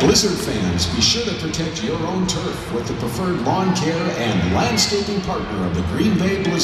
Blizzard fans, be sure to protect your own turf with the preferred lawn care and landscaping partner of the Green Bay Blizzard.